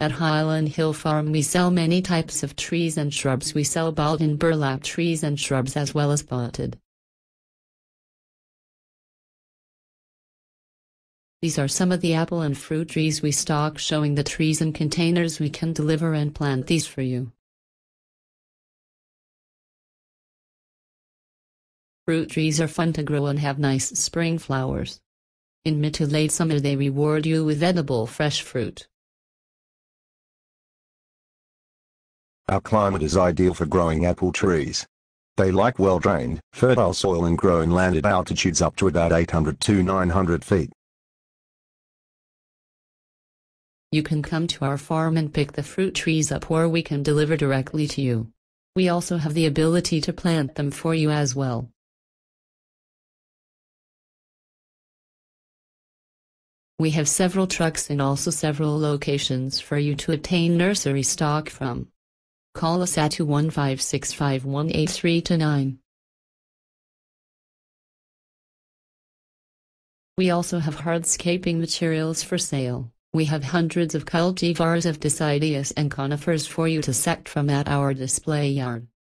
At Highland Hill Farm we sell many types of trees and shrubs. We sell balled and burlap trees and shrubs as well as potted. These are some of the apple and fruit trees we stock showing the trees and containers we can deliver and plant these for you. Fruit trees are fun to grow and have nice spring flowers. In mid to late summer they reward you with edible fresh fruit. Our climate is ideal for growing apple trees. They like well-drained, fertile soil and grow in land at altitudes up to about 800 to 900 feet. You can come to our farm and pick the fruit trees up or we can deliver directly to you. We also have the ability to plant them for you as well. We have several trucks and also several locations for you to obtain nursery stock from. Call us at 215-651-8329. We also have hardscaping materials for sale. We have hundreds of cultivars of deciduous and conifers for you to select from at our display yard.